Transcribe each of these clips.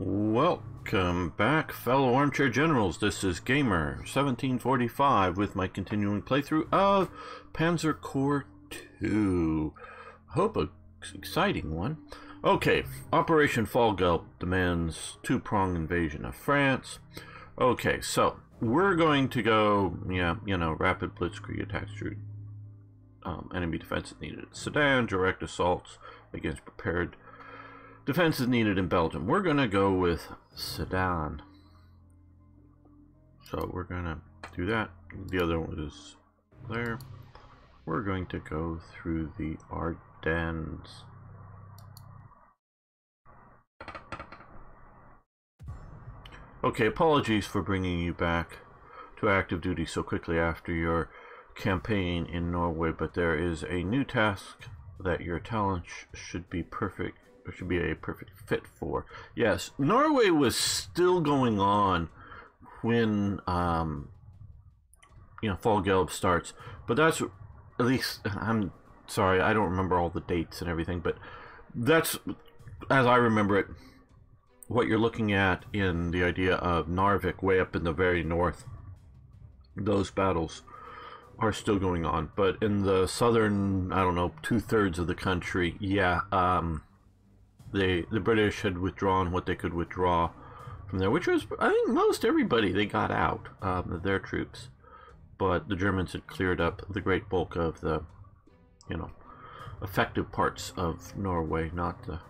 Welcome back, fellow armchair generals. This is Gamer 1745 with my continuing playthrough of Panzer Corps 2. Hope a exciting one. Okay, Operation Fall Gelb demands two-prong invasion of France. Okay, so we're going to go, yeah, you know, rapid blitzkrieg attacks through um, enemy defenses needed Sedan, direct assaults against prepared defenses needed in Belgium. We're going to go with Sedan. So we're going to do that. The other one is there. We're going to go through the Ardennes. Okay, apologies for bringing you back to active duty so quickly after your campaign in Norway, but there is a new task that your talents should be perfect, should be a perfect fit for. Yes, Norway was still going on when, um, you know, Fall Gelb starts, but that's at least, I'm sorry, I don't remember all the dates and everything, but that's, as I remember it, what you're looking at in the idea of Narvik way up in the very north. Those battles are still going on, but in the southern, I don't know, two thirds of the country, yeah, um, they the British had withdrawn what they could withdraw from there, which was I think most everybody they got out um, their troops, but the Germans had cleared up the great bulk of the, you know, effective parts of Norway, not the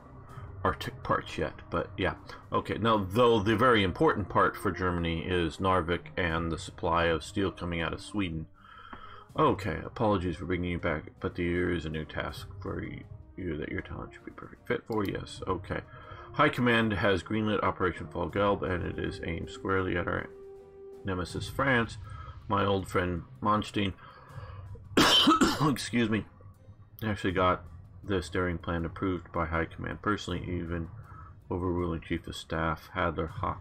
Arctic parts yet, but yeah. Okay, now though the very important part for Germany is Narvik and the supply of steel coming out of Sweden. Okay, apologies for bringing you back, but there is a new task for you that your talent should be perfect fit for. Yes, okay. High Command has greenlit Operation Fall Gelb, and it is aimed squarely at our nemesis France. My old friend Manstein, excuse me, actually got this daring plan approved by High Command personally, even overruling Chief of Staff Halder Ha.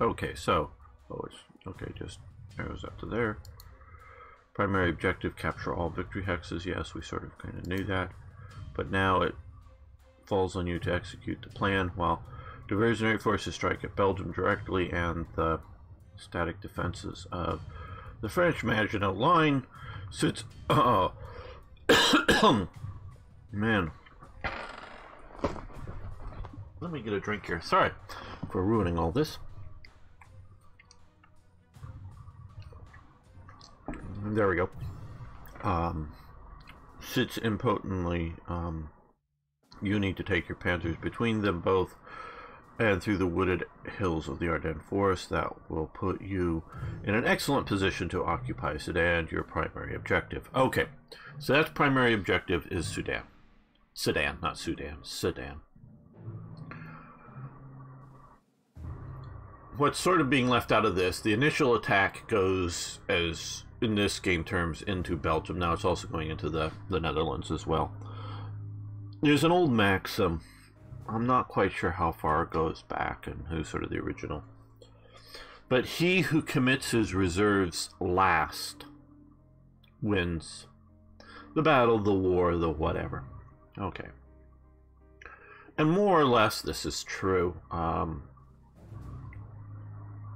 Okay, so, oh, it's okay, just arrows up to there. Primary objective, capture all victory hexes. Yes, we sort of kind of knew that. But now it falls on you to execute the plan while diversionary forces strike at Belgium directly and the static defenses of the French Maginot Line sits... Uh, man. Let me get a drink here. Sorry for ruining all this. There we go. Um, sits impotently. Um, you need to take your panzers between them both and through the wooded hills of the Ardennes forest. That will put you in an excellent position to occupy Sedan, your primary objective. Okay, so that's primary objective is Sudan. Sedan, not Sudan, Sedan. What's sort of being left out of this, the initial attack goes as in this game terms into Belgium. Now it's also going into the, the Netherlands as well. There's an old maxim. I'm not quite sure how far it goes back and who's sort of the original. But he who commits his reserves last wins the battle, the war, the whatever. Okay. And more or less this is true. Um,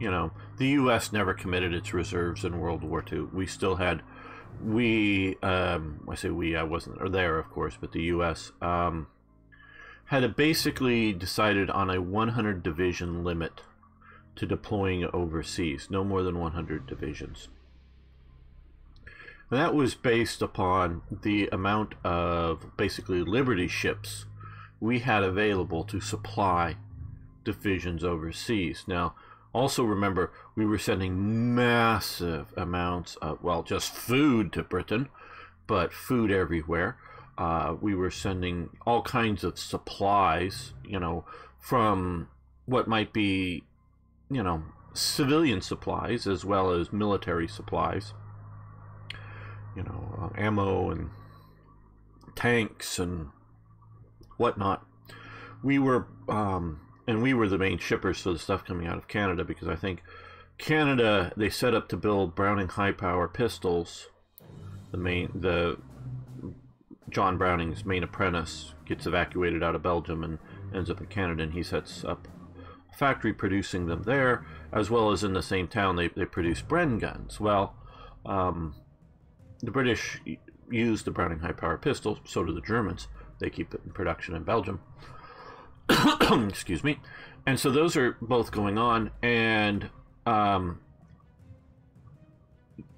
you know, the U.S. never committed its reserves in World War II. We still had, we, um, I say we, I wasn't there, of course, but the U.S. Um, had basically decided on a 100 division limit to deploying overseas, no more than 100 divisions. And that was based upon the amount of basically Liberty ships we had available to supply divisions overseas. Now, also remember, we were sending massive amounts of, well, just food to Britain, but food everywhere. Uh, we were sending all kinds of supplies, you know, from what might be, you know, civilian supplies as well as military supplies you know, uh, ammo and tanks and whatnot. We were, um, and we were the main shippers for the stuff coming out of Canada because I think Canada they set up to build Browning high power pistols. The main, the John Browning's main apprentice gets evacuated out of Belgium and ends up in Canada, and he sets up a factory producing them there, as well as in the same town they, they produce Bren guns. Well, um, the British use the Browning high power pistol, so do the Germans. They keep it in production in Belgium. Excuse me. And so those are both going on, and um,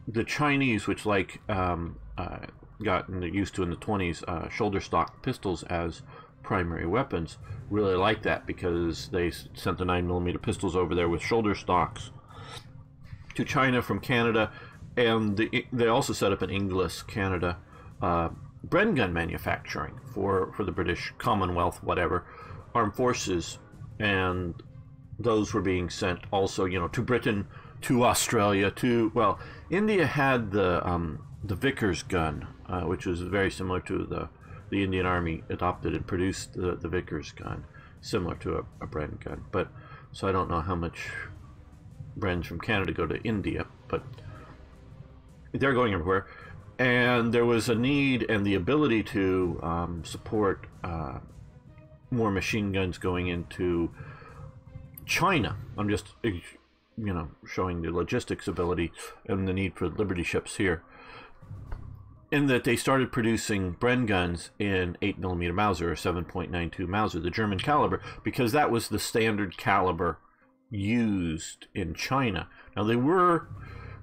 the Chinese, which like um, uh, gotten used to in the 20s, uh, shoulder stock pistols as primary weapons, really like that because they sent the 9mm pistols over there with shoulder stocks to China from Canada, and the, they also set up in Inglis, Canada, uh, Bren gun manufacturing for, for the British Commonwealth, whatever, armed forces, and those were being sent also, you know, to Britain, to Australia, to well, India had the um, the Vickers gun, uh, which was very similar to the the Indian Army adopted and produced the, the Vickers gun, similar to a, a Bren gun. But so I don't know how much Brens from Canada go to India, but they're going everywhere. And there was a need and the ability to um, support uh, more machine guns going into China. I'm just, you know, showing the logistics ability and the need for Liberty ships here in that they started producing Bren guns in 8mm Mauser or 7.92 Mauser, the German caliber, because that was the standard caliber used in China. Now they were,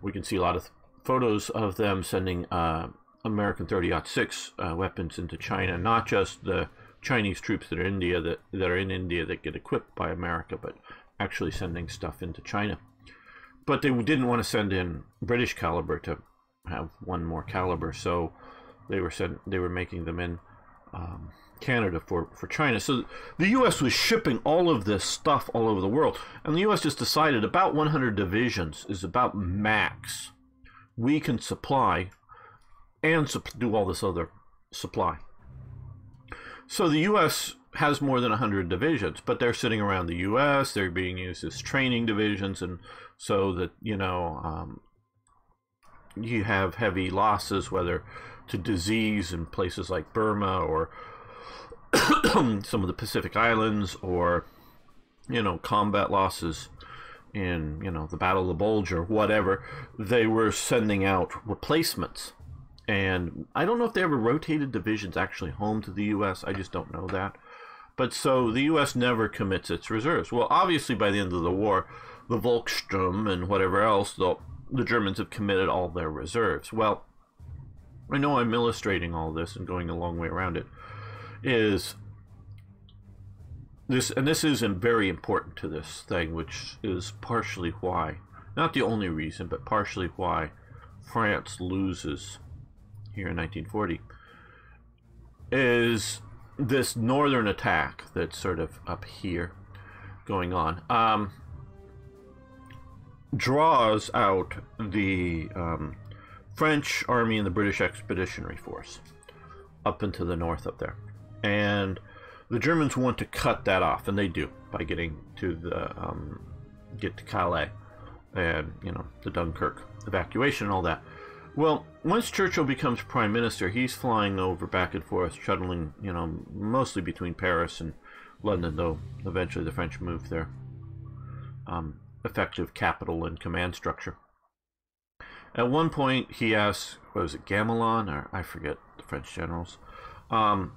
we can see a lot of photos of them sending uh, American 30-06 uh, weapons into China, not just the Chinese troops that are India that, that are in India that get equipped by America, but actually sending stuff into China. But they didn't want to send in British caliber to have one more caliber, so they were sent, they were making them in um, Canada for for China. So the U.S. was shipping all of this stuff all over the world, and the U.S. just decided about 100 divisions is about max we can supply and do all this other supply. So the U.S. has more than 100 divisions, but they're sitting around the U.S. They're being used as training divisions, and so that you know um, you have heavy losses, whether to disease in places like Burma or some of the Pacific Islands, or you know combat losses in you know the Battle of the Bulge or whatever. They were sending out replacements, and I don't know if they ever rotated divisions actually home to the U.S. I just don't know that. But so the U.S. never commits its reserves. Well, obviously by the end of the war, the Volkssturm and whatever else, the the Germans have committed all their reserves. Well, I know I'm illustrating all this and going a long way around it, is this, and this is very important to this thing, which is partially why, not the only reason, but partially why France loses here in 1940, is this northern attack that's sort of up here going on. Um, draws out the um, French army and the British Expeditionary Force up into the north up there. And the Germans want to cut that off, and they do by getting to the um, get to Calais and you know the Dunkirk evacuation and all that. Well, once Churchill becomes prime minister, he's flying over back and forth, shuttling you know mostly between Paris and London, though eventually the French move their Um, effective capital and command structure. At one point, he asks, what was it, Gamelin, or I forget the French generals. Um,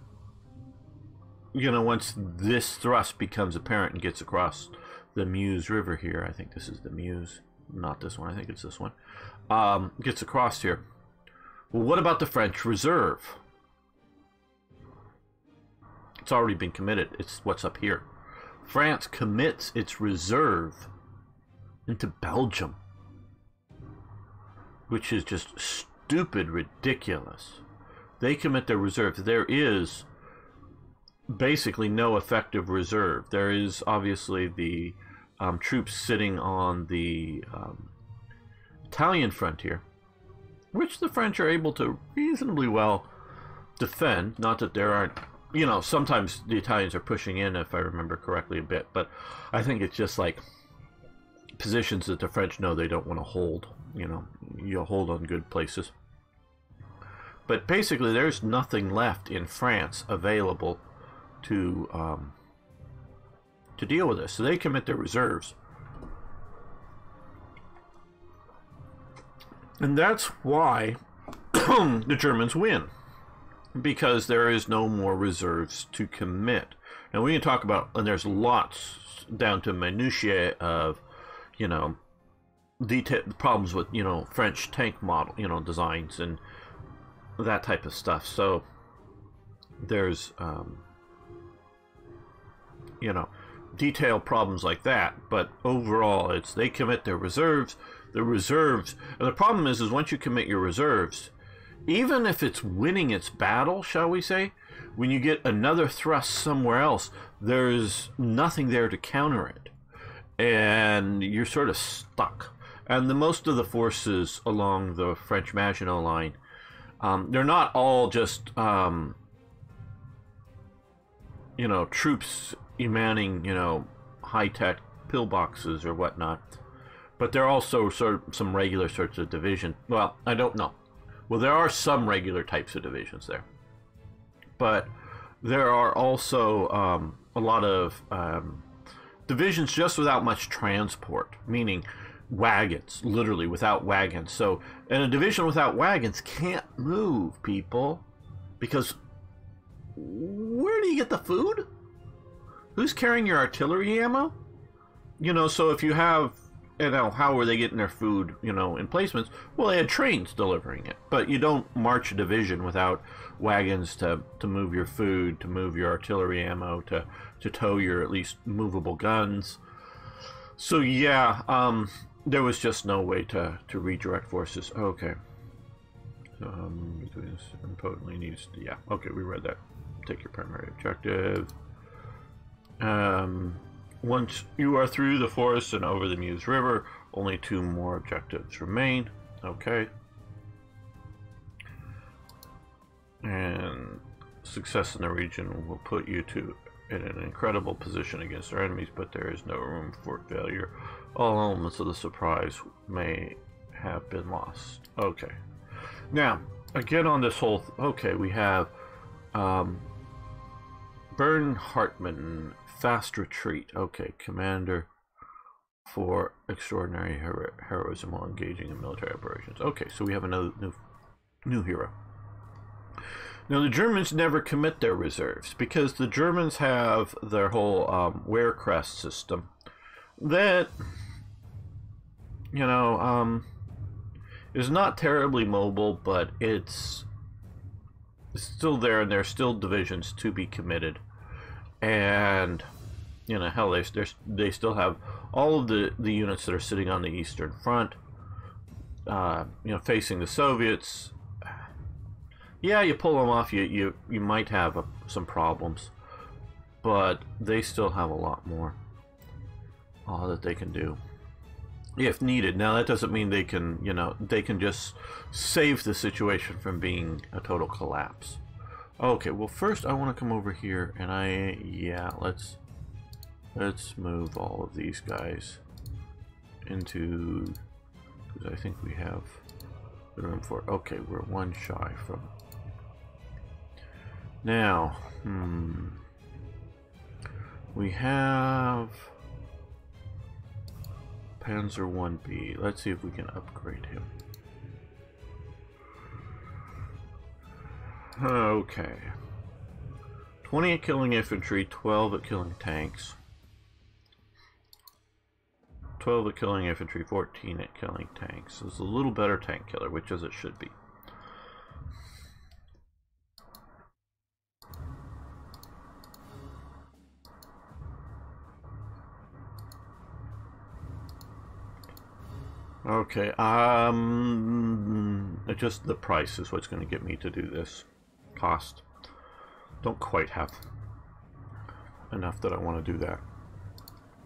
you know, once this thrust becomes apparent and gets across the Meuse River here, I think this is the Meuse, not this one, I think it's this one, um, gets across here. Well, what about the French Reserve? It's already been committed. It's what's up here. France commits its reserve into Belgium, which is just stupid, ridiculous. They commit their reserve. There is basically no effective reserve. There is obviously the um, troops sitting on the um, Italian frontier, which the French are able to reasonably well defend. Not that there aren't, you know, sometimes the Italians are pushing in, if I remember correctly, a bit, but I think it's just like positions that the French know they don't want to hold. You know, you hold on good places. But basically, there's nothing left in France available to um, to deal with this. So they commit their reserves. And that's why the Germans win. Because there is no more reserves to commit. And we can talk about, and there's lots down to minutiae of, you know, detail problems with, you know, French tank model, you know, designs and that type of stuff. So there's, um, you know, detailed problems like that. But overall, it's they commit their reserves. The reserves, and the problem is, is once you commit your reserves, even if it's winning its battle, shall we say, when you get another thrust somewhere else, there's nothing there to counter it, and you're sort of stuck. And the most of the forces along the French Maginot Line, um, they're not all just um, you know troops emanating you know high tech pillboxes or whatnot, but there are also sort of some regular sorts of division. Well, I don't know. Well, there are some regular types of divisions there, but there are also um, a lot of um, divisions just without much transport, meaning wagons, literally without wagons. So, and a division without wagons can't move, people, because where do you get the food? Who's carrying your artillery ammo? You know, so if you have, you know, how were they getting their food, you know, in placements? Well, they had trains delivering it, but you don't march a division without wagons to, to move your food, to move your artillery ammo, to, to tow your at least movable guns. So yeah, um, there was just no way to, to redirect forces. Okay. Um, potently needs to, yeah, okay, we read that. Take your primary objective. Um, once you are through the forest and over the Meuse River, only two more objectives remain. Okay. And success in the region will put you to in an incredible position against our enemies, but there is no room for failure. All elements of the surprise may have been lost. Okay. Now, again on this whole... okay, we have um, Bern Hartmann, fast retreat. Okay, commander for extraordinary hero heroism while engaging in military operations. Okay, so we have another new, new hero. Now, the Germans never commit their reserves because the Germans have their whole um, Wehrkreis system that, you know, um, is not terribly mobile, but it's still there and there are still divisions to be committed. And, you know, hell, they, they still have all of the, the units that are sitting on the Eastern Front, uh, you know, facing the Soviets yeah, you pull them off, you you you might have a, some problems, but they still have a lot more uh, that they can do if needed. Now that doesn't mean they can, you know, they can just save the situation from being a total collapse. Okay, well first I want to come over here and I, yeah, let's let's move all of these guys into because I think we have the room for. Okay, we're one shy from now, hmm. We have Panzer 1B. Let's see if we can upgrade him. Okay. 20 at killing infantry, 12 at killing tanks. 12 at killing infantry, 14 at killing tanks. It's a little better tank killer, which as it should be. Okay, um, just the price is what's going to get me to do this. Cost. Don't quite have enough that I want to do that.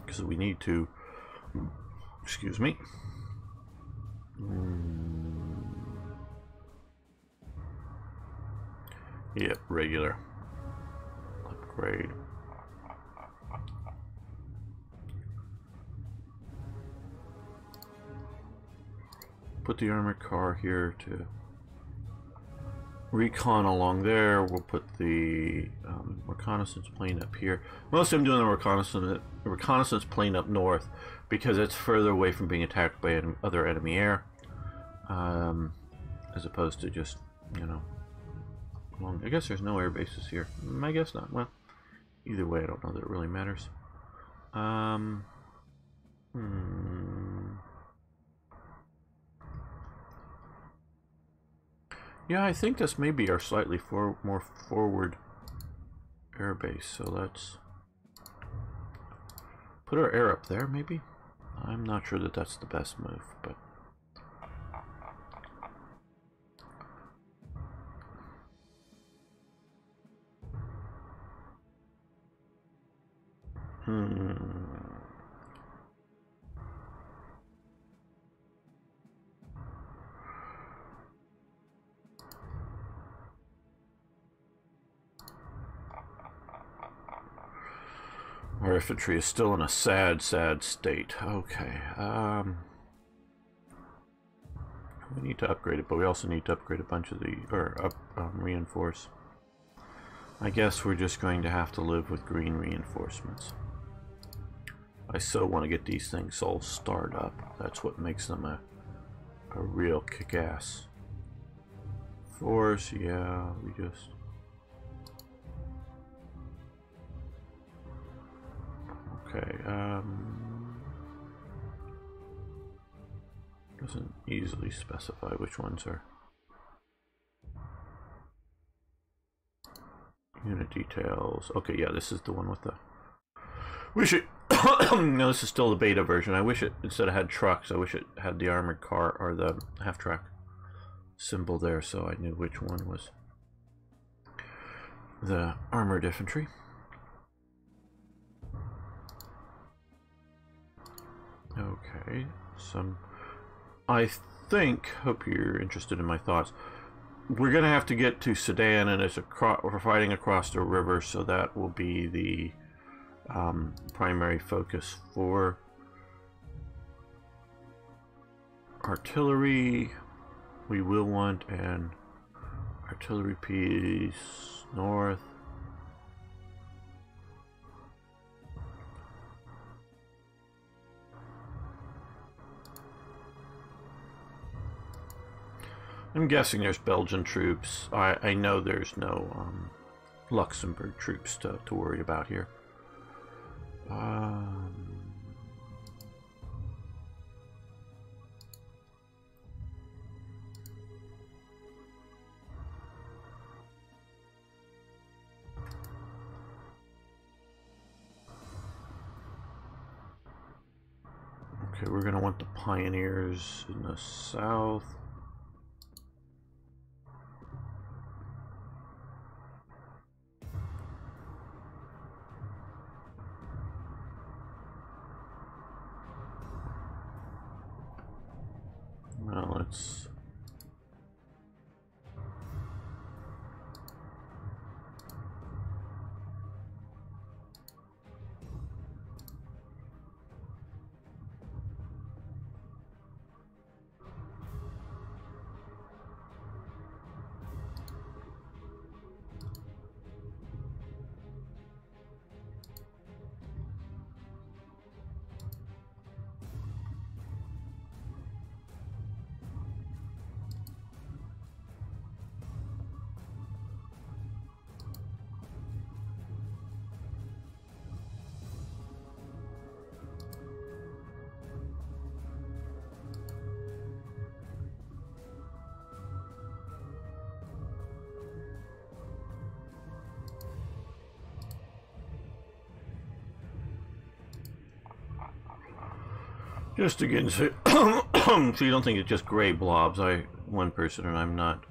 Because we need to, excuse me. Mm. Yep, regular. Upgrade. put the armored car here to recon along there. We'll put the um, reconnaissance plane up here. Mostly I'm doing the reconnaissance, reconnaissance plane up north because it's further away from being attacked by other enemy air. Um, as opposed to just, you know, along, I guess there's no air bases here. Mm, I guess not. Well, either way, I don't know that it really matters. Um, hmm. Yeah, I think this may be our slightly for, more forward airbase, so let's put our air up there, maybe? I'm not sure that that's the best move, but... infantry is still in a sad, sad state. Okay. Um, we need to upgrade it, but we also need to upgrade a bunch of the, or up, um, reinforce. I guess we're just going to have to live with green reinforcements. I so want to get these things all starred up. That's what makes them a, a real kick-ass force. Yeah, we just um... Doesn't easily specify which ones are... Unit details. Okay, yeah, this is the one with the... Wish it... no, this is still the beta version. I wish it, instead of had trucks, I wish it had the armored car, or the half-track symbol there, so I knew which one was the armored infantry. Okay, some... I think, hope you're interested in my thoughts, we're going to have to get to Sedan, and it's a we're fighting across the river, so that will be the um, primary focus for artillery. We will want an artillery piece north. I'm guessing there's Belgian troops. I, I know there's no um, Luxembourg troops to, to worry about here. Um, Okay, we're going to want the pioneers in the south. Just again, so, so you don't think it's just gray blobs. I one person and I'm not.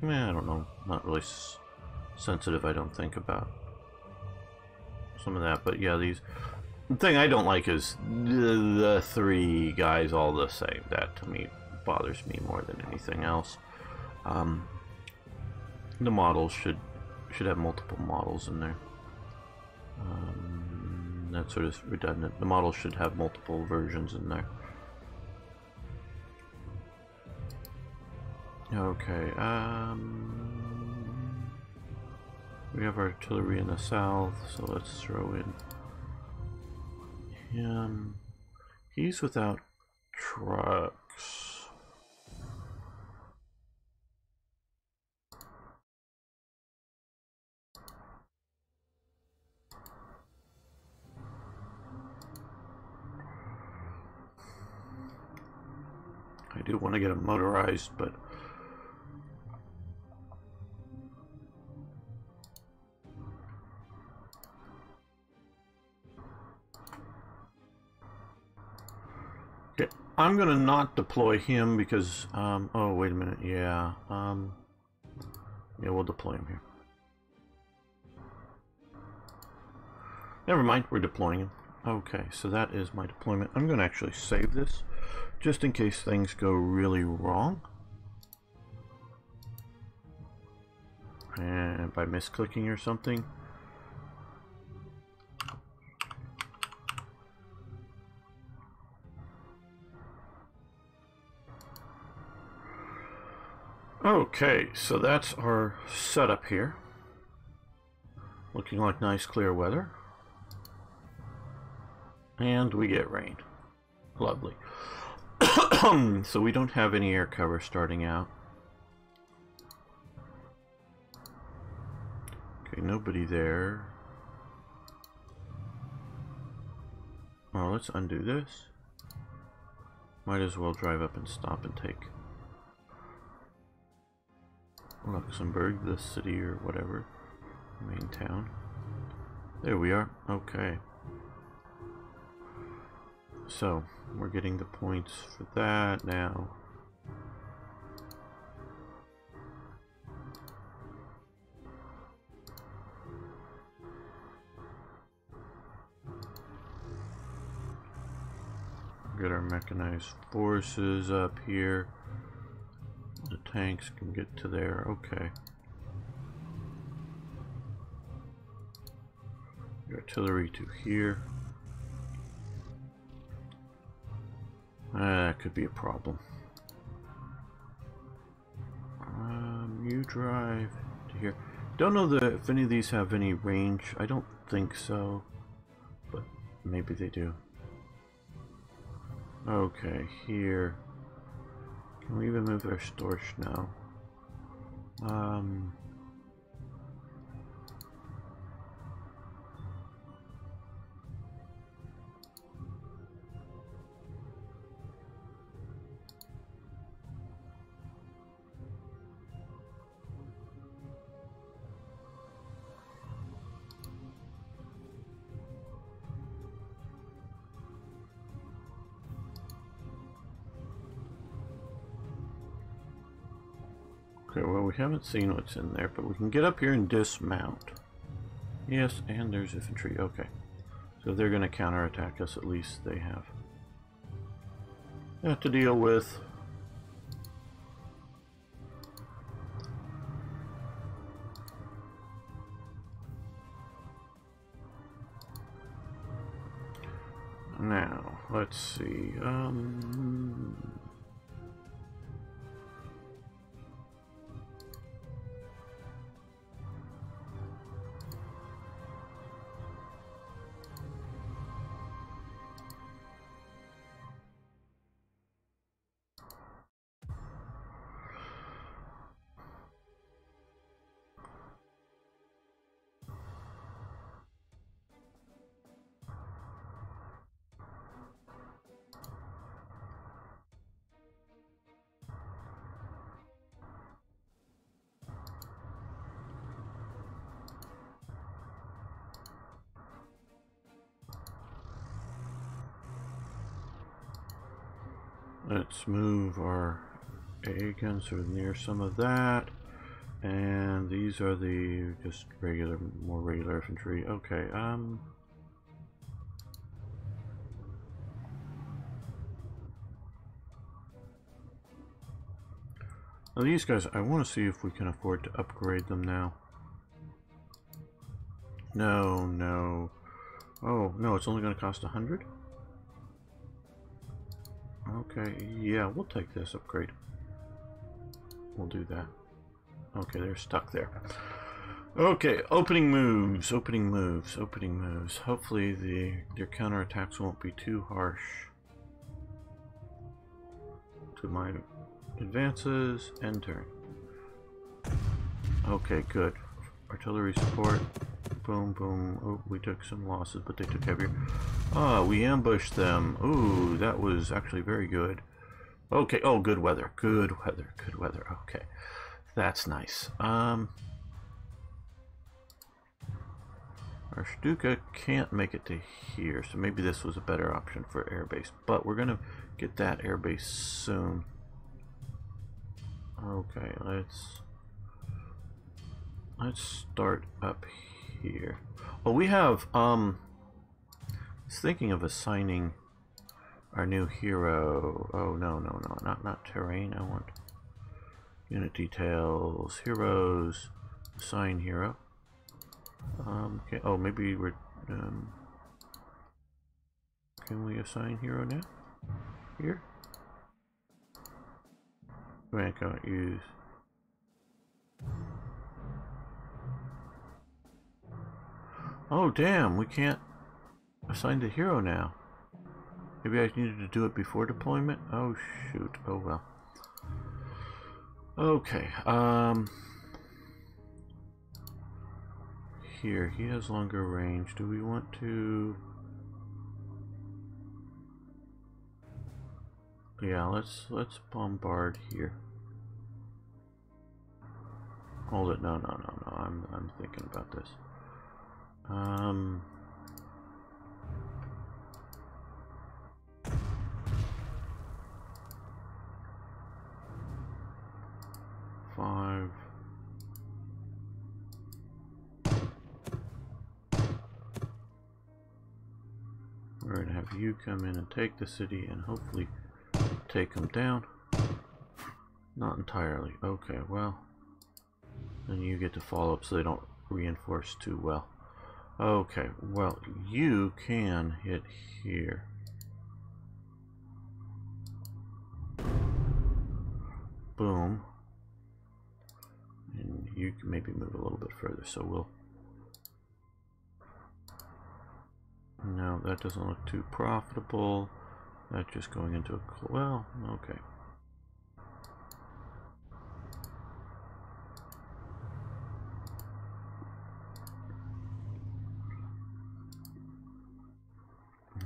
Man, I don't know. Not really sensitive. I don't think about some of that. But yeah, these. The thing I don't like is the, the three guys all the same. That to me bothers me more than anything else. Um, the models should should have multiple models in there. Um, that's sort of redundant. The model should have multiple versions in there. Okay, um... We have artillery in the south, so let's throw in him. He's without trucks. I do want to get a motorized, but Okay, I'm gonna not deploy him because, um, oh, wait a minute, yeah, um, yeah, we'll deploy him here. Never mind, we're deploying him. Okay, so that is my deployment. I'm gonna actually save this just in case things go really wrong. And by misclicking or something. Okay, so that's our setup here. Looking like nice clear weather. And we get rain. Lovely. so we don't have any air cover starting out. Okay, nobody there. Well, let's undo this. Might as well drive up and stop and take Luxembourg, the city or whatever, main town. There we are. Okay. So, we're getting the points for that now. Get our mechanized forces up here. The tanks can get to there. Okay. The artillery to here. That could be a problem. Um, you drive to here. Don't know the, if any of these have any range. I don't think so. But maybe they do. Okay, here. Can we even move our storage now? Um... Okay, well we haven't seen what's in there, but we can get up here and dismount. Yes, and there's infantry. Okay. So they're going to counterattack us, at least they have. Have to deal with. Now, let's see. Um, Let's move our A guns so near some of that. And these are the just regular, more regular infantry. Okay, um... Now these guys, I want to see if we can afford to upgrade them now. No, no. Oh, no, it's only going to cost a hundred? Okay, yeah, we'll take this upgrade. We'll do that. Okay, they're stuck there. Okay, opening moves, opening moves, opening moves. Hopefully the their counterattacks won't be too harsh to my advances and turn. Okay, good. Artillery support. Boom, boom. Oh, we took some losses, but they took heavier. Ah, we ambushed them. Ooh, that was actually very good. Okay, oh, good weather. Good weather, good weather. Okay, that's nice. Um... Our Stuka can't make it to here, so maybe this was a better option for airbase. But we're going to get that airbase soon. Okay, let's let's start up here. Well, we have um. Was thinking of assigning our new hero. Oh no no no not not terrain. I want unit details, heroes, assign hero. Um, okay. Oh, maybe we're. Um, can we assign hero now? Here? I can't use. Oh, damn, we can't assign a hero now. Maybe I needed to do it before deployment? Oh, shoot. Oh, well. Okay, um here. He has longer range. Do we want to... Yeah, let's let's bombard here. Hold it. No, no, no, no. I'm I'm thinking about this. Um come in and take the city and hopefully take them down. Not entirely. Okay, well. Then you get to follow up so they don't reinforce too well. Okay, well, you can hit here. Boom. And you can maybe move a little bit further, so we'll No, that doesn't look too profitable. That's just going into a... Well, okay.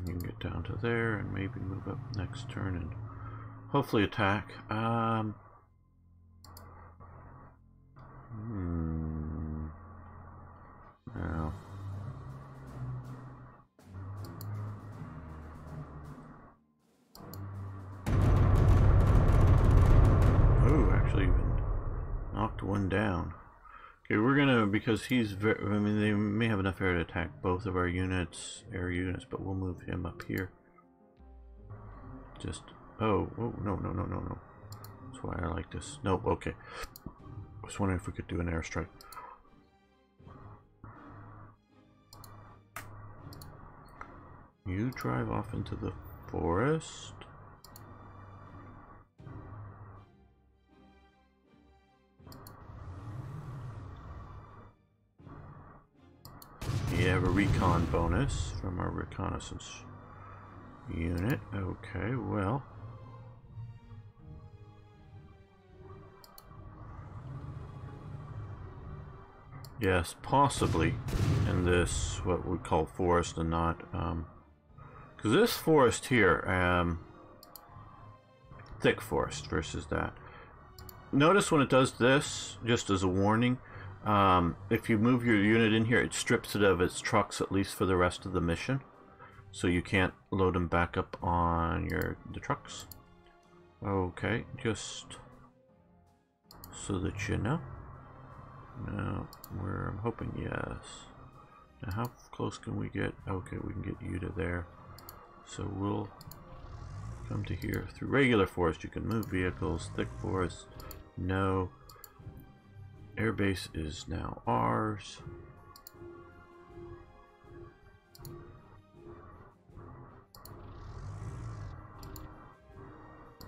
You can get down to there and maybe move up next turn and hopefully attack. Um, hmm. One down. Okay, we're gonna, because he's very, I mean, they may have enough air to attack both of our units, air units, but we'll move him up here. Just, oh, oh, no, no, no, no, no. That's why I like this. Nope, okay. I was wondering if we could do an airstrike. You drive off into the forest. Have a recon bonus from our reconnaissance unit. Okay, well. Yes, possibly in this, what we call forest and not, um, because this forest here, um, thick forest versus that. Notice when it does this, just as a warning, um, if you move your unit in here, it strips it of its trucks at least for the rest of the mission. So you can't load them back up on your the trucks. Okay, just so that you know. Now, we're I'm hoping yes. Now, how close can we get? Okay, we can get you to there. So we'll come to here. Through regular forest, you can move vehicles. Thick forest, no. Airbase is now ours.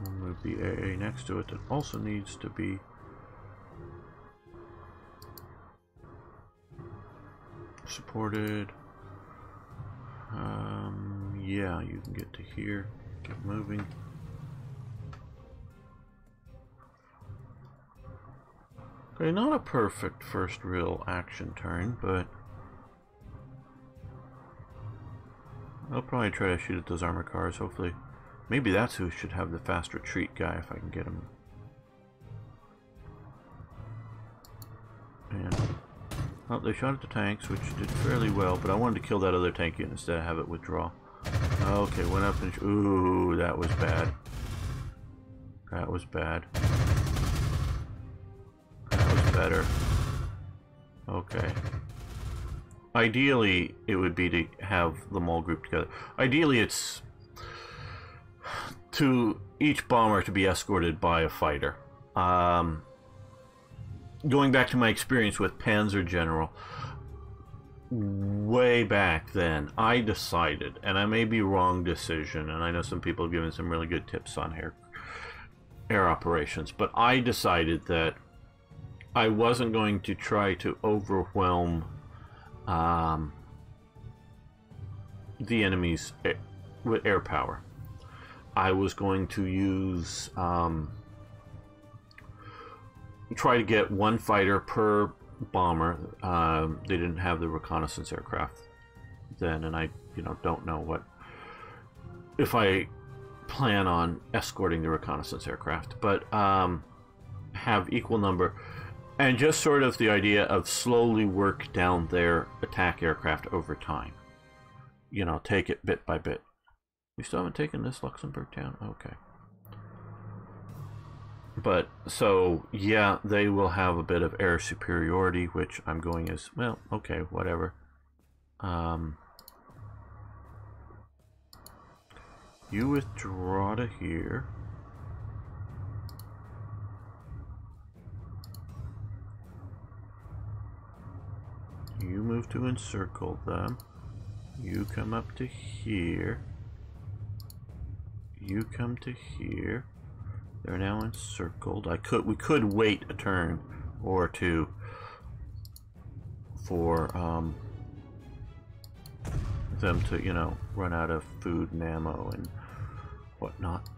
We'll move the AA next to it that also needs to be supported. Um, yeah, you can get to here. Get moving. Okay, not a perfect first real action turn, but I'll probably try to shoot at those armor cars, hopefully. Maybe that's who should have the fast retreat guy if I can get him. And, well, they shot at the tanks, which did fairly well, but I wanted to kill that other tank unit instead of have it withdraw. Okay, went up and... Ooh, that was bad. That was bad. Better. Okay. Ideally, it would be to have them all grouped together. Ideally, it's to each bomber to be escorted by a fighter. Um, going back to my experience with Panzer General, way back then, I decided, and I may be wrong decision, and I know some people have given some really good tips on air, air operations, but I decided that I wasn't going to try to overwhelm um, the enemies air, with air power. I was going to use um, try to get one fighter per bomber. Um, they didn't have the reconnaissance aircraft then, and I, you know, don't know what if I plan on escorting the reconnaissance aircraft, but um, have equal number and just sort of the idea of slowly work down their attack aircraft over time. You know, take it bit by bit. We still haven't taken this Luxembourg town? Okay. But, so, yeah, they will have a bit of air superiority, which I'm going as, well, okay, whatever. Um, you withdraw to here. You move to encircle them. You come up to here. You come to here. They're now encircled. I could we could wait a turn or two for um, them to, you know, run out of food and ammo and whatnot.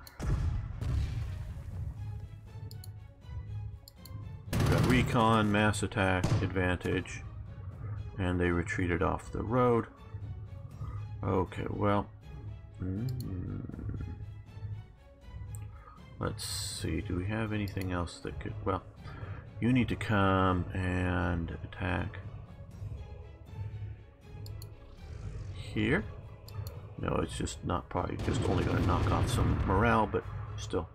Got recon, mass attack, advantage and they retreated off the road. Okay, well, mm, let's see. Do we have anything else that could? Well, you need to come and attack here. No, it's just not probably just only going to knock off some morale, but still.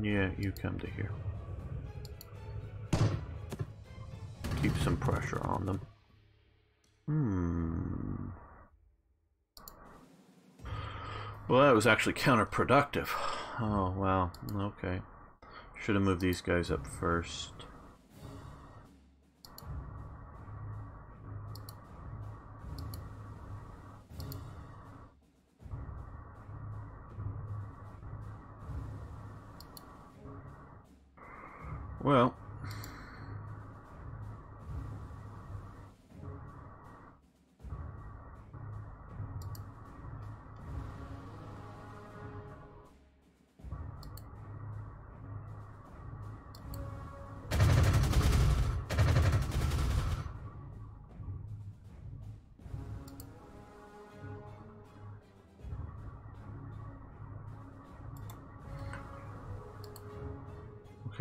Yeah, you come to here. Some pressure on them. Hmm. Well, that was actually counterproductive. Oh, well, okay. Should have moved these guys up first. Well,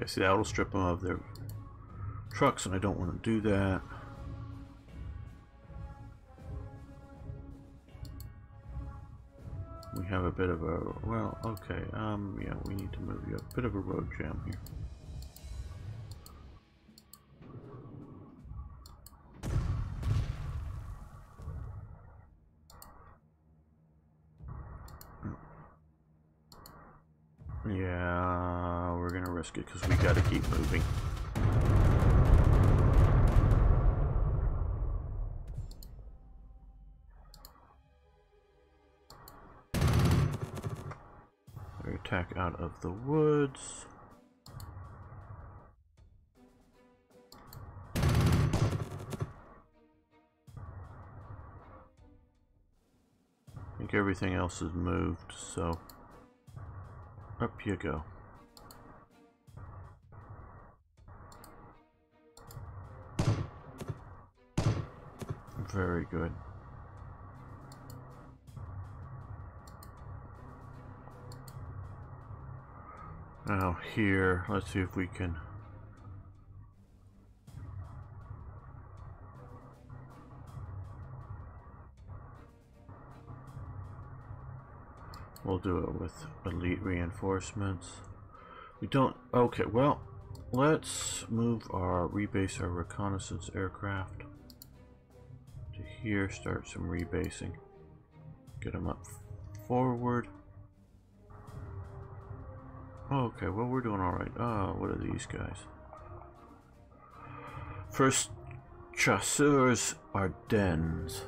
Okay, see that'll strip them of their trucks, and I don't want to do that. We have a bit of a, well, okay, um, yeah, we need to move you a bit of a road jam here. the woods. I think everything else is moved, so up you go. Very good. Now here, let's see if we can We'll do it with elite reinforcements. We don't, okay, well, let's move our, rebase our reconnaissance aircraft to here, start some rebasing. Get them up forward. Okay, well, we're doing alright. Oh, ah, what are these guys? First, Chasseurs Ardennes.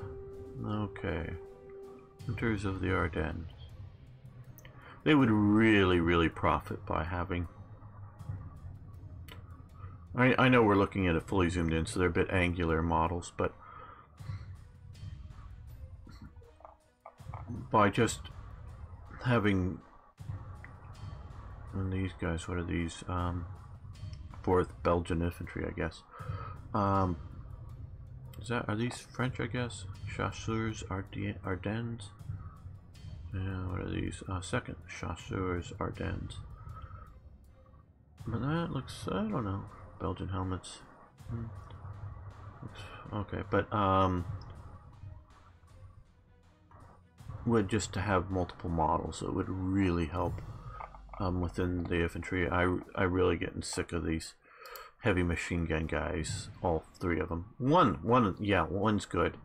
Okay. Hunters of the Ardennes. They would really, really profit by having... I, I know we're looking at it fully zoomed in, so they're a bit angular models, but by just having and these guys, what are these? Um, fourth Belgian infantry, I guess. Um, is that are these French? I guess Chasseurs Ardennes. Yeah, what are these? Uh, second, Chasseurs Ardennes. But that looks, I don't know, Belgian helmets. Hmm. Okay, but um, would just to have multiple models, it would really help um, within the infantry. I, I really getting sick of these heavy machine gun guys, all three of them. One, one, yeah, one's good.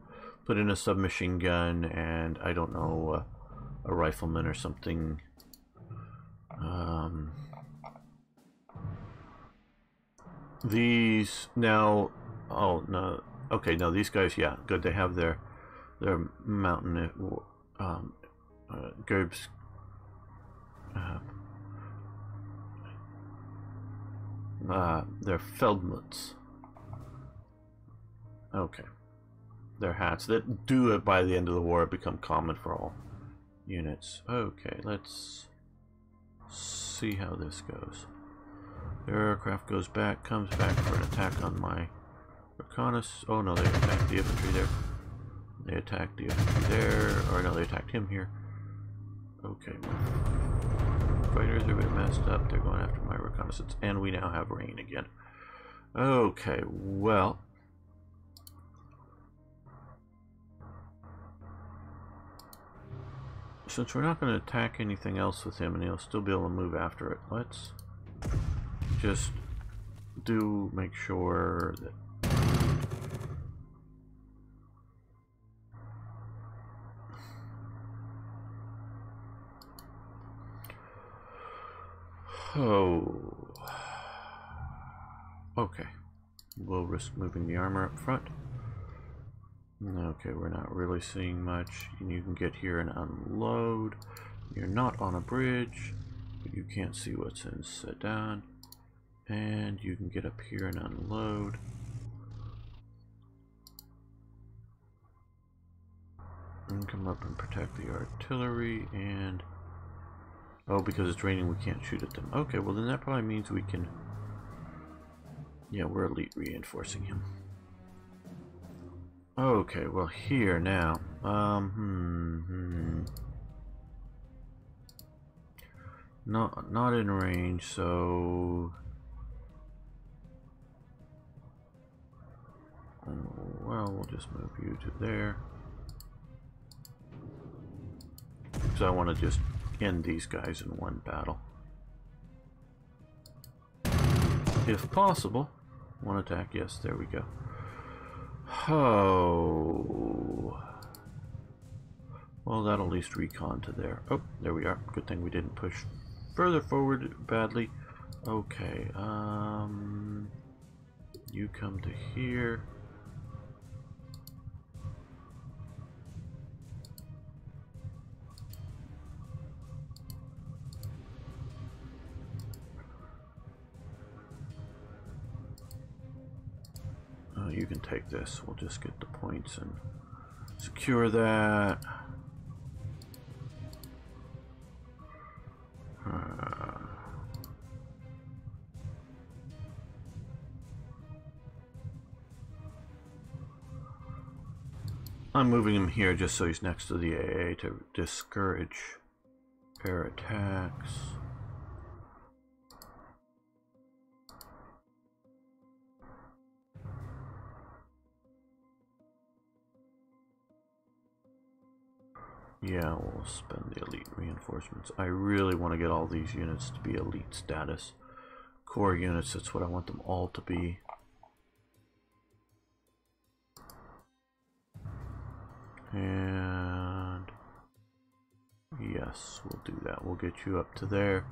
Put in a submachine gun and I don't know, a rifleman or something. Um, these now, oh no, okay, no, these guys, yeah, good. They have their their mountain uh, um, uh, gerbs. Uh, uh, they're Feldmütze. Okay. Their hats that do it by the end of the war become common for all units. Okay, let's see how this goes. The aircraft goes back, comes back for an attack on my reconnaissance. Oh no, they attacked the infantry there. They attacked the infantry there. Or no, they attacked him here. Okay, fighters are a bit messed up. They're going after my reconnaissance. And we now have rain again. Okay, well, since we're not going to attack anything else with him and he'll still be able to move after it, let's just do make sure that Oh. Okay. We'll risk moving the armor up front. Okay, we're not really seeing much. And you can get here and unload. You're not on a bridge, but you can't see what's in Sedan. And you can get up here and unload. And come up and protect the artillery and... Oh, because it's raining we can't shoot at them. Okay, well then that probably means we can... Yeah, we're elite reinforcing him. Okay, well here now. Um, hmm, hmm. Not, not in range, so... Well, we'll just move you to there. Because I want to just end these guys in one battle. If possible. One attack, yes, there we go. Oh. Well, that'll at least recon to there. Oh, there we are. Good thing we didn't push further forward badly. Okay, um... You come to here. you can take this. We'll just get the points and secure that. Uh, I'm moving him here just so he's next to the AA to discourage air attacks. Yeah, we'll spend the elite reinforcements. I really want to get all these units to be elite status. Core units, that's what I want them all to be. And yes, we'll do that. We'll get you up to there.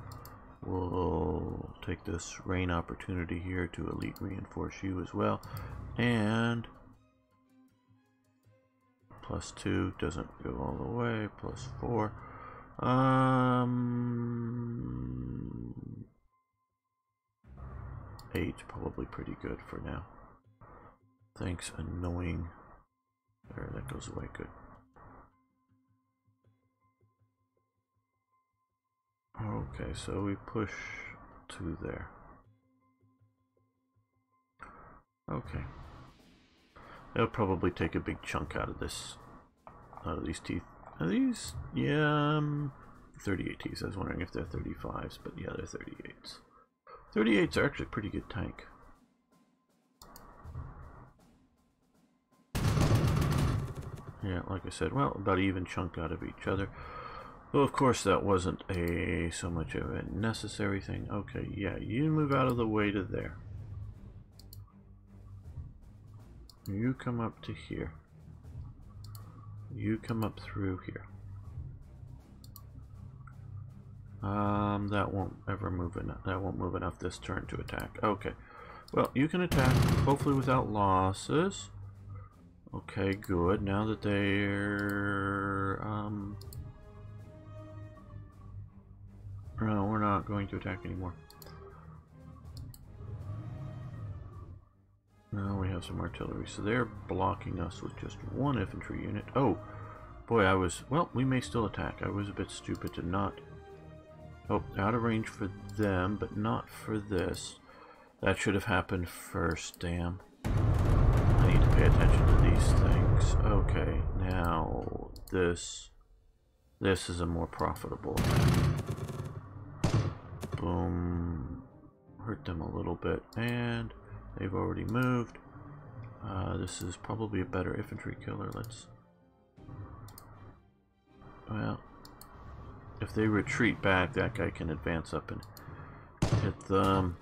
We'll take this rain opportunity here to elite reinforce you as well. And plus two doesn't go all the way. Plus four. Um, eight probably pretty good for now. Thanks, annoying. There, that goes away. Good. Okay, so we push to there. Okay. It'll probably take a big chunk out of this, out of these teeth. Are these? Yeah, um, 38 teeth. I was wondering if they're 35s, but yeah, they're 38s. 38s are actually pretty good tank. Yeah, like I said, well, about even chunk out of each other. Though, of course, that wasn't a so much of a necessary thing. Okay, yeah, you move out of the way to there. You come up to here. You come up through here. Um, that won't ever move enough. That won't move enough this turn to attack. Okay. Well, you can attack, hopefully without losses. Okay, good. Now that they're, um... No, we're not going to attack anymore. Now we have some artillery. So they're blocking us with just one infantry unit. Oh, boy, I was... Well, we may still attack. I was a bit stupid to not... Oh, out of range for them, but not for this. That should have happened first, damn I need to pay attention to these things. Okay, now this this is a more profitable. Boom. Hurt them a little bit. And they've already moved. Uh, this is probably a better infantry killer. Let's... Well, if they retreat back, that guy can advance up and hit them.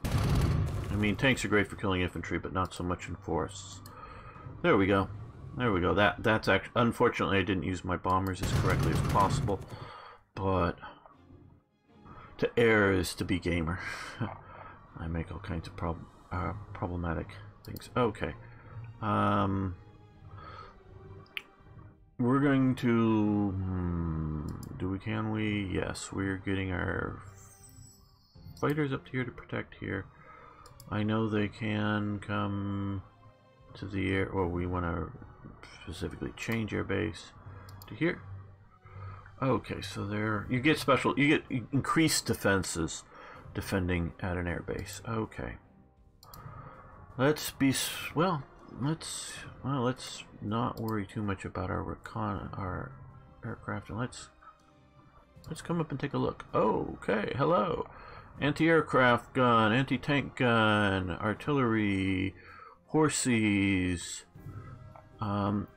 I mean, tanks are great for killing infantry, but not so much in forests. There we go. There we go. That that's actually unfortunately I didn't use my bombers as correctly as possible, but to err is to be gamer. I make all kinds of prob uh, problematic things. Okay. Um, we're going to hmm, do we can we? Yes, we're getting our fighters up here to protect here. I know they can come to the air, or we want to specifically change our base to here. Okay, so there you get special, you get increased defenses defending at an airbase. Okay, let's be well. Let's well, let's not worry too much about our recon, our aircraft, and let's let's come up and take a look. Okay, hello, anti-aircraft gun, anti-tank gun, artillery horses, um,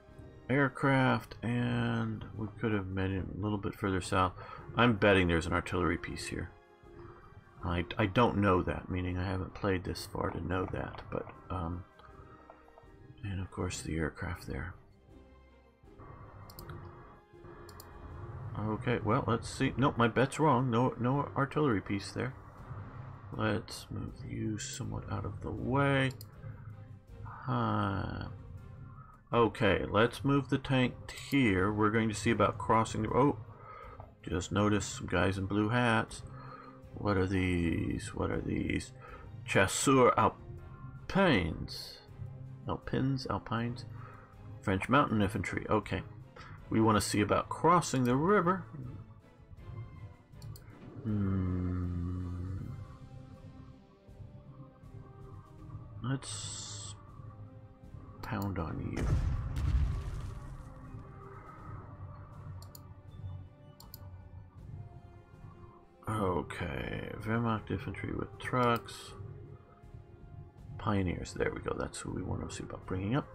aircraft, and we could have made it a little bit further south. I'm betting there's an artillery piece here. I, I don't know that, meaning I haven't played this far to know that, but, um, and of course the aircraft there. Okay, well, let's see. Nope, my bet's wrong. No, no artillery piece there. Let's move you somewhat out of the way. Okay, let's move the tank here. We're going to see about crossing the... Oh, just noticed some guys in blue hats. What are these? What are these? Chasseurs Alpines. Alpines? Alpines? French mountain infantry. Okay. We want to see about crossing the river. Hmm. Let's pound on you. Okay, Wehrmacht infantry with trucks. Pioneers, there we go, that's who we want to see about bringing up.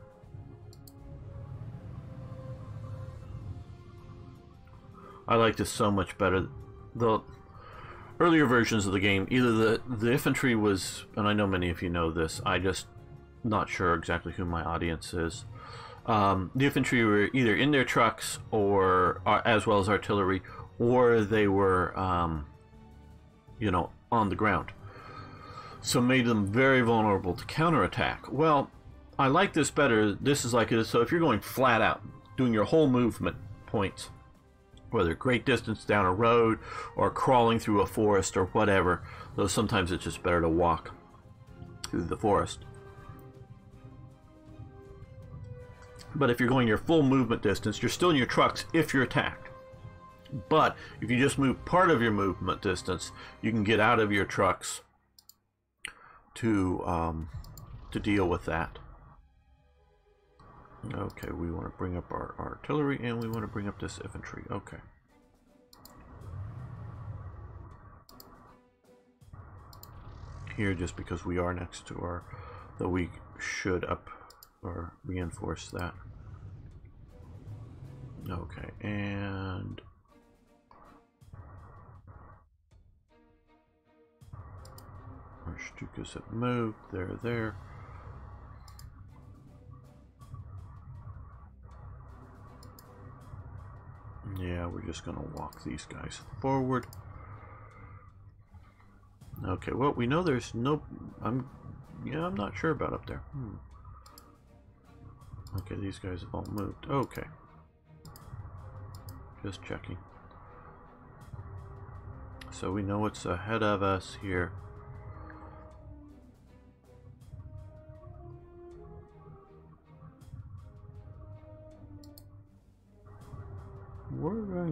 I like this so much better. The earlier versions of the game, either the, the infantry was, and I know many of you know this, I just not sure exactly who my audience is. Um, the infantry were either in their trucks or uh, as well as artillery, or they were, um, you know, on the ground. So made them very vulnerable to counterattack. Well, I like this better. This is like it. So if you're going flat out, doing your whole movement points, whether great distance down a road or crawling through a forest or whatever, though sometimes it's just better to walk through the forest. But if you're going your full movement distance, you're still in your trucks if you're attacked. But if you just move part of your movement distance, you can get out of your trucks to um, to deal with that. Okay, we want to bring up our, artillery and we want to bring up this infantry. Okay. Here, just because we are next to our, though we should up or reinforce that. Okay, and our Stukas have moved. They're there. Yeah, we're just going to walk these guys forward. Okay, well, we know there's no... I'm... Yeah, I'm not sure about up there. Hmm. Okay, these guys have all moved. Okay. Just checking. So we know what's ahead of us here.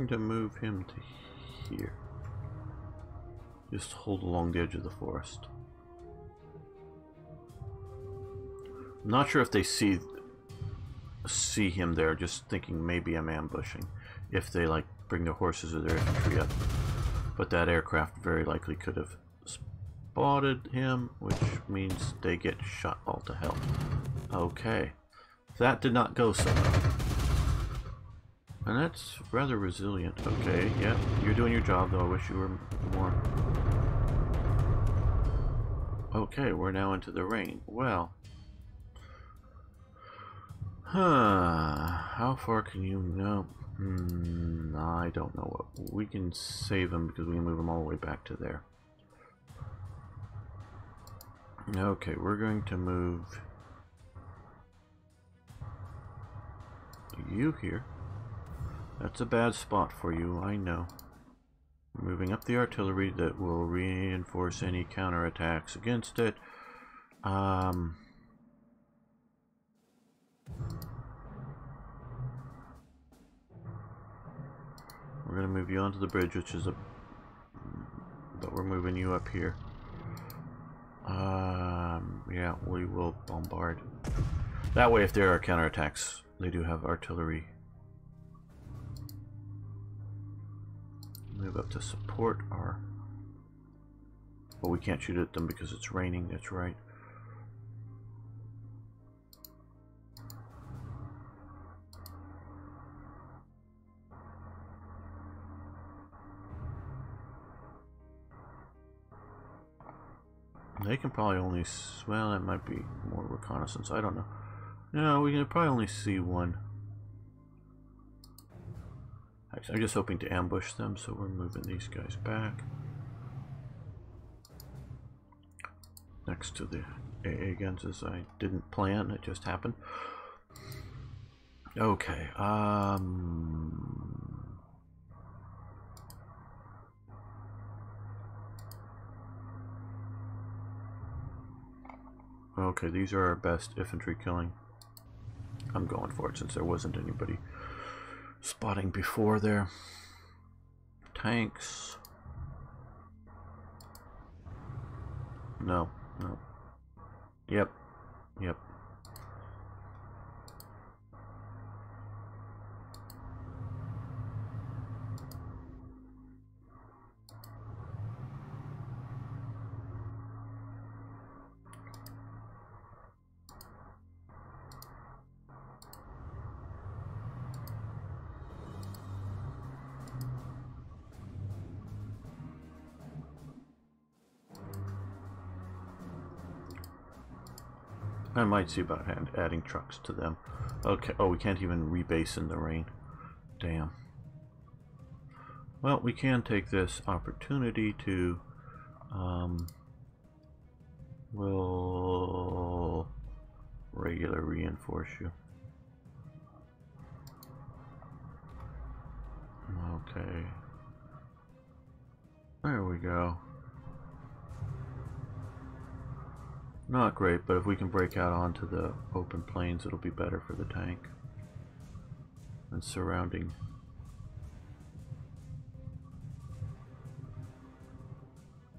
Going to move him to here. Just hold along the edge of the forest. I'm not sure if they see see him there, just thinking maybe I'm ambushing. If they like bring their horses or their infantry up. But that aircraft very likely could have spotted him, which means they get shot all to hell. Okay. That did not go so well. And that's rather resilient. Okay, yeah, you're doing your job, though. I wish you were more. Okay, we're now into the rain. Well. Huh. How far can you know? Hmm, I don't know. what We can save them because we can move them all the way back to there. Okay, we're going to move you here. That's a bad spot for you, I know. Moving up the artillery that will reinforce any counterattacks against it. Um, we're going to move you onto the bridge, which is a... But we're moving you up here. Um, yeah, we will bombard. That way, if there are counterattacks, they do have artillery move up to support our... Well, we can't shoot at them because it's raining, that's right. They can probably only, well, that might be more reconnaissance, I don't know. No, we can probably only see one. I'm just hoping to ambush them, so we're moving these guys back. Next to the AA guns as I didn't plan, it just happened. Okay, um... Okay, these are our best infantry killing. I'm going for it since there wasn't anybody spotting before there. Tanks. No, no. Yep, yep. Might see about adding trucks to them. Okay. Oh, we can't even rebase in the rain. Damn. Well, we can take this opportunity to... Um, we'll regular reinforce you. Okay. There we go. Not great, but if we can break out onto the open plains, it'll be better for the tank. And surrounding.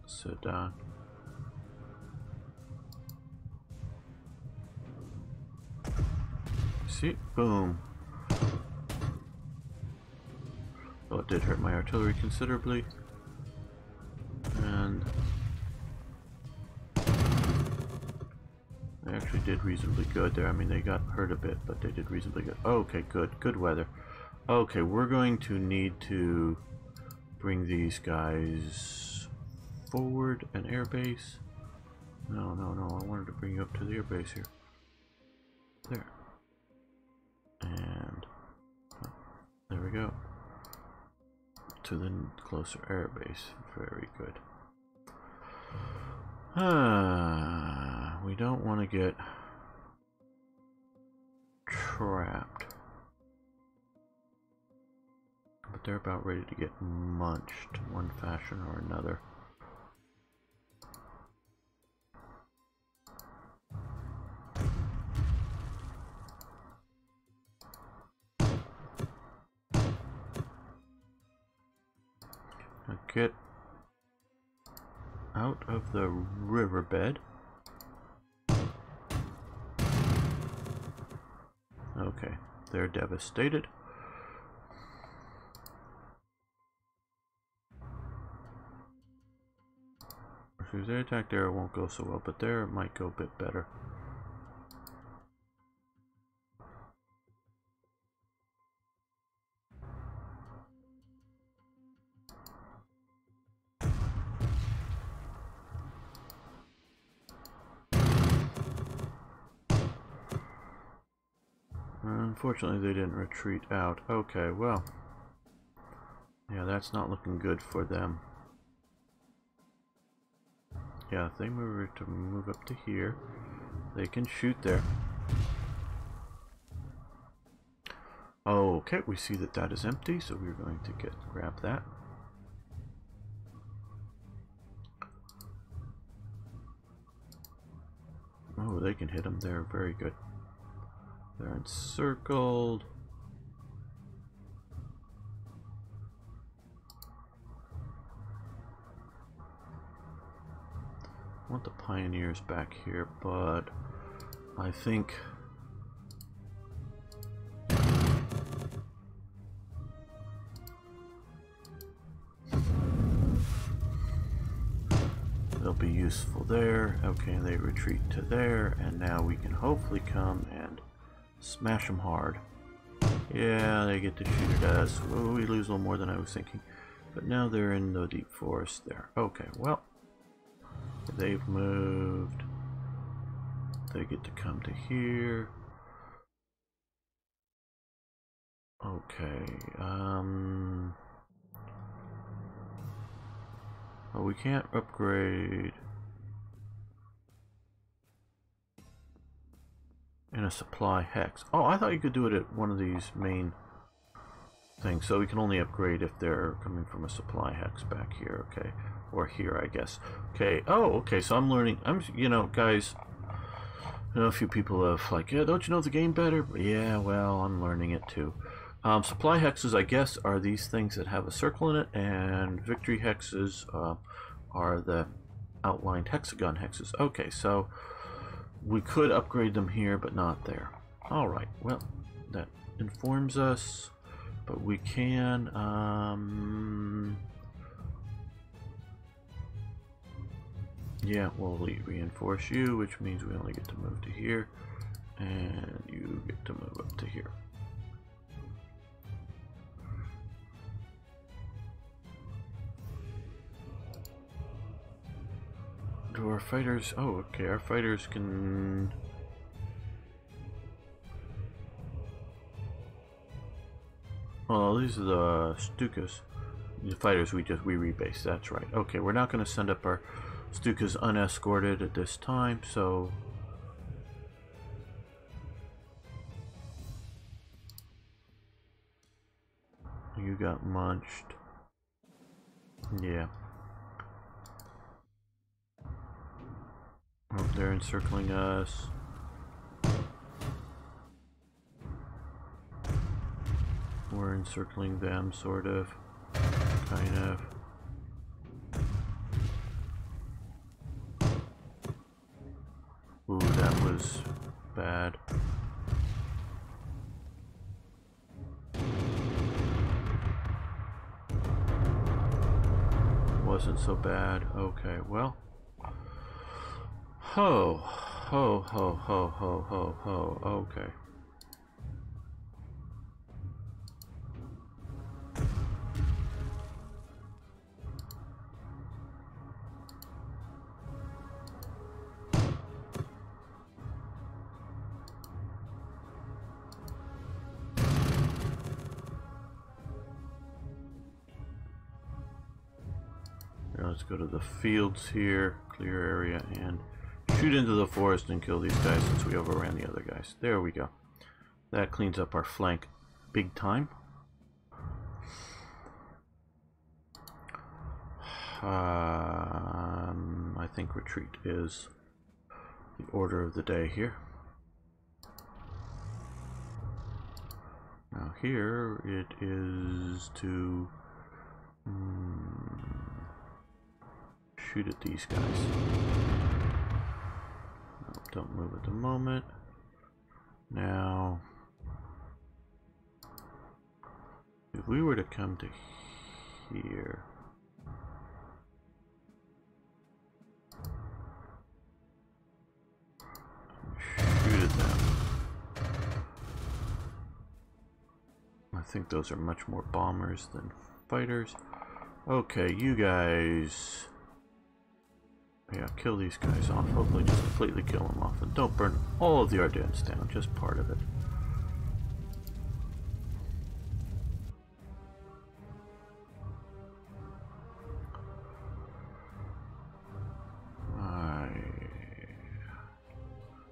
Sit down. See? Boom. Well, it did hurt my artillery considerably. Reasonably good there. I mean, they got hurt a bit, but they did reasonably good. Okay, good. Good weather. Okay, we're going to need to bring these guys forward an airbase. No, no, no. I wanted to bring you up to the airbase here. There. And oh, there we go. To the closer airbase. Very good. Ah, we don't want to get trapped. But they're about ready to get munched one fashion or another. Get out of the riverbed. Okay, they're devastated. If they attack there, it won't go so well, but there it might go a bit better. Unfortunately, they didn't retreat out. Okay, well. Yeah, that's not looking good for them. Yeah, they move to move up to here, they can shoot there. Okay, we see that that is empty, so we're going to get grab that. Oh, they can hit them there. Very good. They're encircled. I want the pioneers back here, but I think they'll be useful there. Okay, they retreat to there, and now we can hopefully come and Smash them hard. Yeah, they get to shoot at us. Well, we lose a little more than I was thinking. But now they're in the deep forest there. Okay, well. They've moved. They get to come to here. Okay, um... Well, we can't upgrade... in a supply hex. Oh, I thought you could do it at one of these main things. So we can only upgrade if they're coming from a supply hex back here, okay? Or here, I guess. Okay, oh, okay, so I'm learning. I'm, you know, guys, I know a few people have like, yeah, don't you know the game better? But yeah, well, I'm learning it too. Um, supply hexes, I guess, are these things that have a circle in it, and victory hexes uh, are the outlined hexagon hexes. Okay, so we could upgrade them here, but not there. All right, well, that informs us, but we can, um, yeah, we'll reinforce you, which means we only get to move to here, and you get to move up to here. Do our fighters... Oh, okay, our fighters can... Well, these are the Stukas. The fighters we just we rebase. That's right. Okay, we're not going to send up our Stukas unescorted at this time, so you got munched. Yeah. Oh, they're encircling us. We're encircling them, sort of. Kind of. Ooh, that was bad. Wasn't so bad. Okay, well. Ho, ho, ho, ho, ho, ho, ho, okay. Now let's go to the fields here, clear area, and shoot into the forest and kill these guys since we overran the other guys. There we go. That cleans up our flank big time. Um, I think retreat is the order of the day here. Now here it is to mm, shoot at these guys. Don't move at the moment. Now, if we were to come to here, shoot at them. I think those are much more bombers than fighters. Okay, you guys... Yeah, kill these guys off. Hopefully just completely kill them off. And don't burn all of the Ardennes down, just part of it. I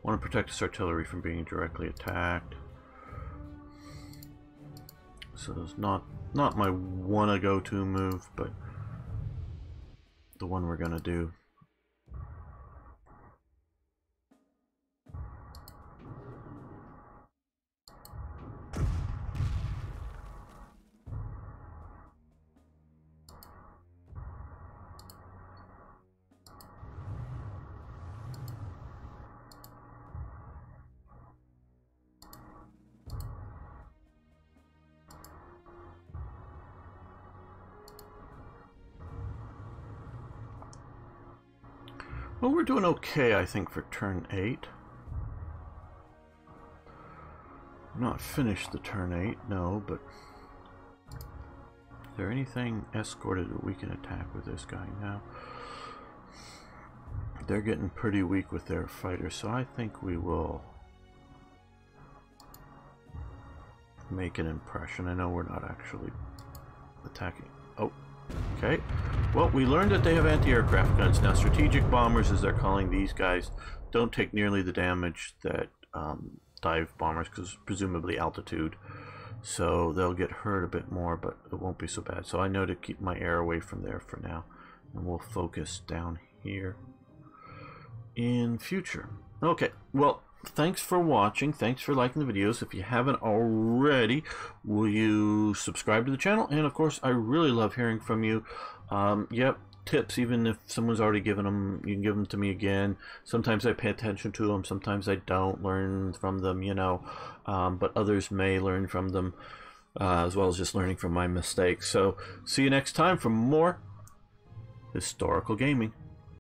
want to protect this artillery from being directly attacked. So it's not not my go to move, but the one we're gonna do. We're doing okay, I think, for turn 8. Not finished the turn 8, no, but... Is there anything escorted that we can attack with this guy now? They're getting pretty weak with their fighters, so I think we will... make an impression. I know we're not actually attacking. Oh, Okay. Well, we learned that they have anti-aircraft guns. Now, strategic bombers, as they're calling these guys, don't take nearly the damage that um, dive bombers, because presumably altitude. So they'll get hurt a bit more, but it won't be so bad. So I know to keep my air away from there for now. And we'll focus down here in future. Okay, well, thanks for watching. Thanks for liking the videos. If you haven't already, will you subscribe to the channel? And of course, I really love hearing from you. Um, yep, tips, even if someone's already given them, you can give them to me again. Sometimes I pay attention to them, sometimes I don't learn from them, you know, um, but others may learn from them uh, as well as just learning from my mistakes. So, see you next time for more historical gaming.